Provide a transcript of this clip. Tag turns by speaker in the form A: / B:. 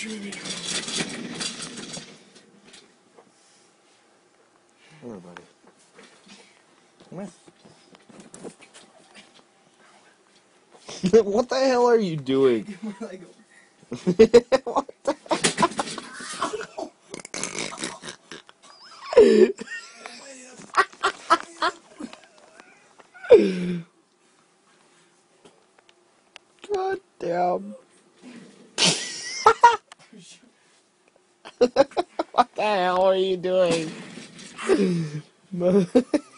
A: Here, buddy. Come here. what the hell are you doing? what the God damn. what the hell are you doing?